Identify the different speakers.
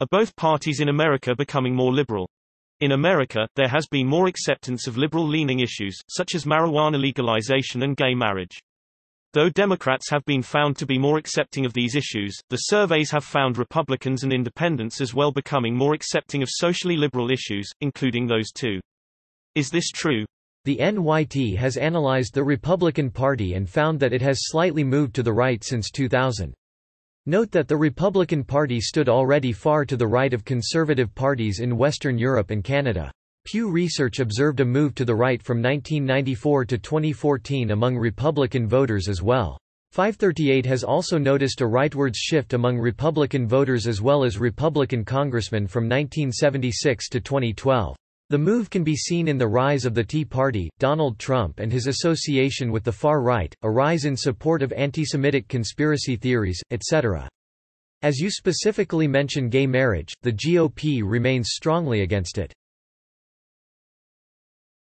Speaker 1: Are both parties in America becoming more liberal? In America, there has been more acceptance of liberal-leaning issues, such as marijuana legalization and gay marriage. Though Democrats have been found to be more accepting of these issues, the surveys have found Republicans and independents as well becoming more accepting of socially liberal issues, including those too. Is this true?
Speaker 2: The NYT has analyzed the Republican Party and found that it has slightly moved to the right since 2000. Note that the Republican Party stood already far to the right of conservative parties in Western Europe and Canada. Pew Research observed a move to the right from 1994 to 2014 among Republican voters as well. 538 has also noticed a rightwards shift among Republican voters as well as Republican congressmen from 1976 to 2012. The move can be seen in the rise of the Tea Party, Donald Trump and his association with the far right, a rise in support of anti-Semitic conspiracy theories, etc. As you specifically mention gay marriage, the GOP remains strongly against it.